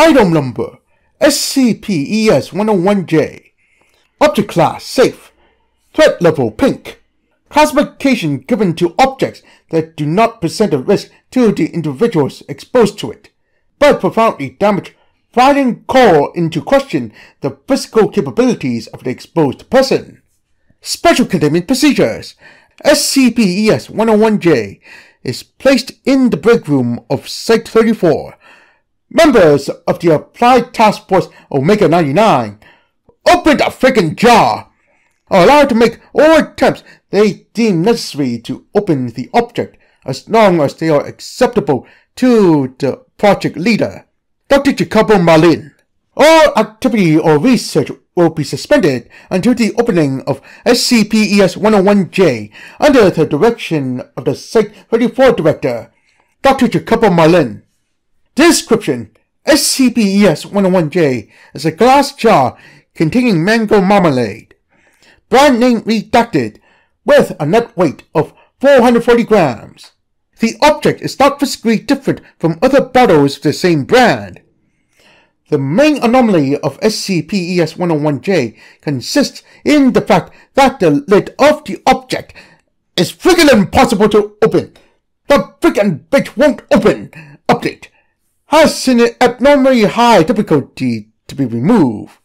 Item number SCP-ES-101-J. Object class safe. Threat level pink. Classification given to objects that do not present a risk to the individuals exposed to it, but profoundly damage, finding call into question the physical capabilities of the exposed person. Special containment procedures. SCP-ES-101-J is placed in the break room of Site-34. Members of the Applied Task Force Omega-99 open the freaking jar! Are allowed to make all attempts they deem necessary to open the object as long as they are acceptable to the project leader, Dr. Jacobo Malin. All activity or research will be suspended until the opening of SCP-ES-101-J under the direction of the Site-34 Director, Dr. Jacobo Malin. Description SCP-ES-101-J is a glass jar containing mango marmalade. Brand name redacted with a net weight of 440 grams. The object is not physically different from other bottles of the same brand. The main anomaly of SCP-ES-101-J consists in the fact that the lid of the object is friggin' impossible to open. The friggin' bitch won't open. Update. Has an abnormally high difficulty to be removed.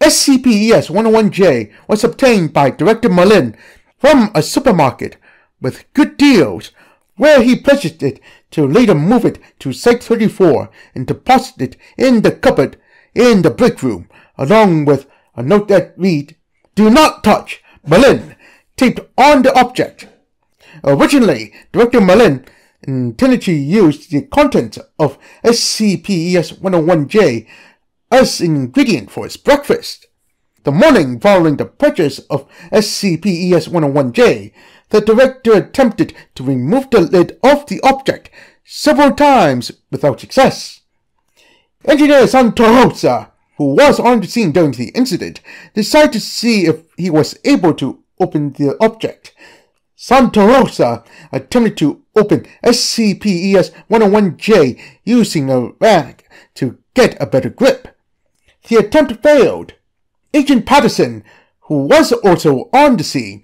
SCP-ES-101-J was obtained by Director Malin from a supermarket with good deals where he purchased it to later move it to Site-34 and deposit it in the cupboard in the break room, along with a note that read, Do not touch, Malin, taped on the object. Originally, Director Malin intended to use the contents of SCP-ES-101-J as an ingredient for his breakfast. The morning following the purchase of SCP-ES-101-J, the director attempted to remove the lid of the object several times without success. Engineer Santorosa, who was on the scene during the incident, decided to see if he was able to open the object. Santorosa attempted to open SCP-ES-101-J using a rag to get a better grip. The attempt failed. Agent Patterson, who was also on the scene,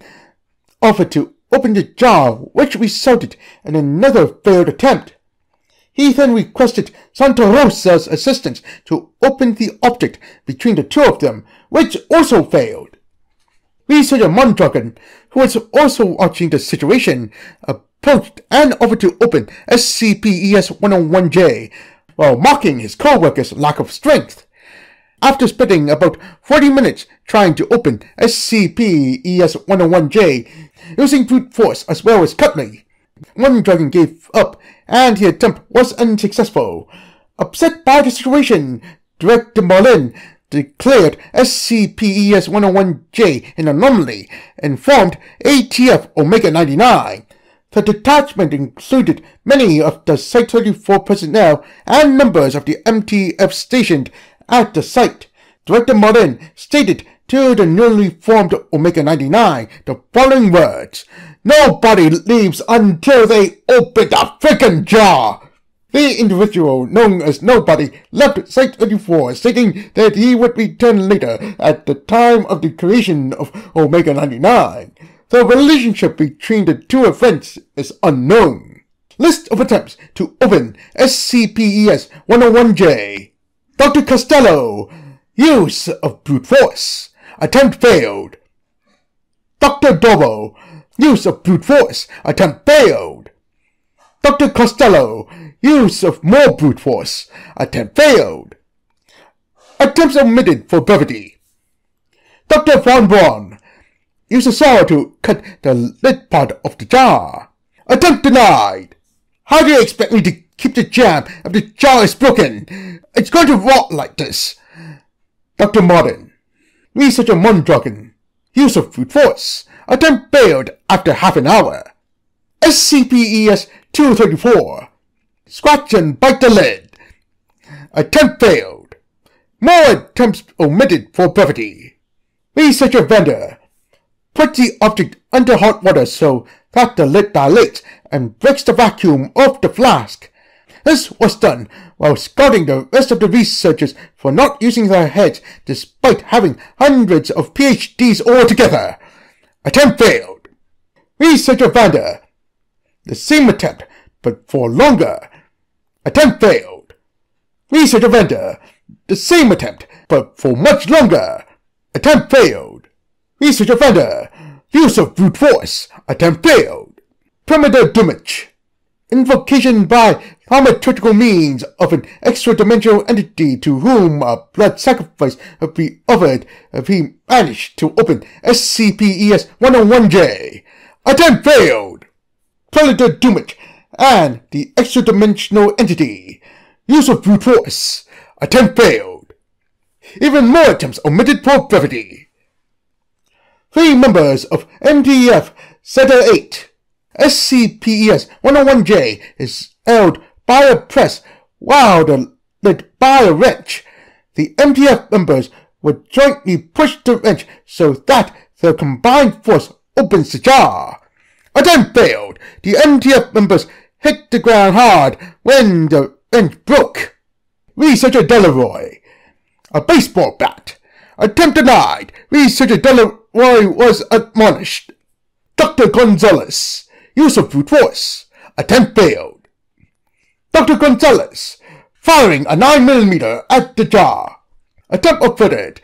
offered to open the jar, which resulted in another failed attempt. He then requested Santa Rosa's assistance to open the object between the two of them, which also failed. Researcher Mondragon, who was also watching the situation, uh, approached and offered to open SCP-ES-101-J while mocking his co-worker's lack of strength. After spending about 40 minutes trying to open SCP-ES-101-J using brute force as well as cutlery, Mondragon gave up and the attempt was unsuccessful. Upset by the situation, Director Malin declared SCP-ES-101-J an anomaly and formed ATF Omega-99. The detachment included many of the Site-34 personnel and members of the MTF stationed at the site. Director Malin stated to the newly formed Omega-99 the following words. Nobody leaves until they open the frickin' jar! The individual known as Nobody left Site-34 stating that he would return later at the time of the creation of Omega-99. The relationship between the two events is unknown. List of attempts to open SCP-ES-101-J. Dr. Costello. Use of brute force. Attempt failed. Dr. Dobo. Use of brute force. Attempt failed. Dr. Costello. Use of more brute force. Attempt failed. Attempts omitted for brevity. Dr. Von Braun. Use a saw to cut the lid part of the jar. Attempt denied. How do you expect me to keep the jam if the jar is broken? It's going to rot like this. Dr. Martin. Researcher Mondragon. Use of brute force. Attempt failed after half an hour. SCP-ES-234. Scratch and bite the lid. Attempt failed. More attempts omitted for brevity. Researcher Vendor. Put the object under hot water so that the lid dilates and breaks the vacuum of the flask. This was done while scouting the rest of the researchers for not using their heads despite having hundreds of PhDs altogether. Attempt failed. Researcher Vander. The same attempt, but for longer. Attempt failed. Researcher Vander. The same attempt, but for much longer. Attempt failed. Researcher Vander. Use of brute force. Attempt failed. Primitive damage. Invocation by thaumaturgical means of an extra-dimensional entity to whom a blood sacrifice would be offered if he managed to open SCP-ES-101-J. Attempt failed! Predator damage and the extra-dimensional entity. Use of brute force. Attempt failed. Even more attempts omitted for brevity. Three members of MTF Center 8 SCP-ES-101-J is held by a press while lid by a wrench. The MTF members would jointly push the wrench so that their combined force opens the jar. Attempt failed. The MTF members hit the ground hard when the wrench broke. Researcher Delaroy. A baseball bat. Attempt denied. Researcher Delaroy was admonished. Dr. Gonzalez. Use of brute force. Attempt failed. Dr. Gonzalez, firing a 9mm at the jar. Attempt averted.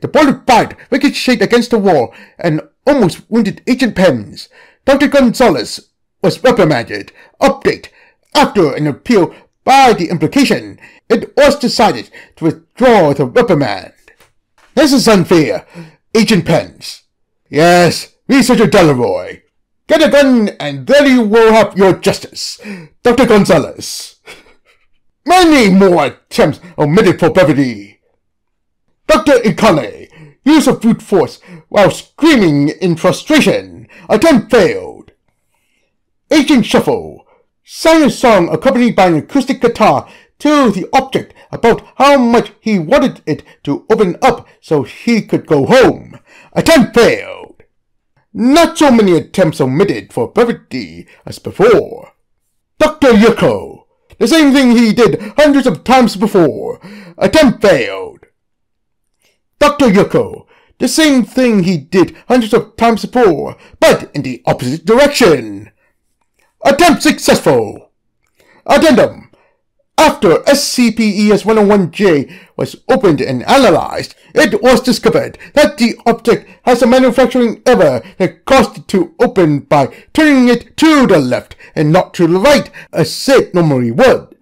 The bullet bite ricocheted against the wall and almost wounded Agent Pence. Dr. Gonzalez was reprimanded. Update. After an appeal by the implication, it was decided to withdraw the reprimand. This is unfair. Agent Pence. Yes, Researcher Delaroy. Get a gun and then you will have your justice. Dr. Gonzalez. Many more attempts omitted for brevity. Dr. Ikane. Use of brute force while screaming in frustration. Attempt failed. Agent Shuffle. Sang a song accompanied by an acoustic guitar to the object about how much he wanted it to open up so he could go home. Attempt failed. Not so many attempts omitted for brevity as before. Dr. Yuko. The same thing he did hundreds of times before. Attempt failed. Dr. Yuko. The same thing he did hundreds of times before, but in the opposite direction. Attempt successful. Addendum. After SCP-ES-101-J was opened and analyzed, it was discovered that the object has a manufacturing error that caused it to open by turning it to the left and not to the right, as it normally would.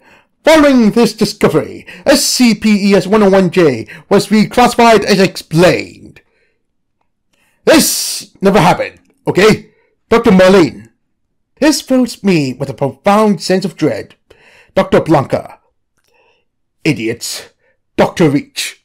Following this discovery, SCP-ES-101-J was reclassified as explained. This never happened, okay? Dr. Marlene. This fills me with a profound sense of dread. Dr. Blanca. Idiots. Dr. Reach.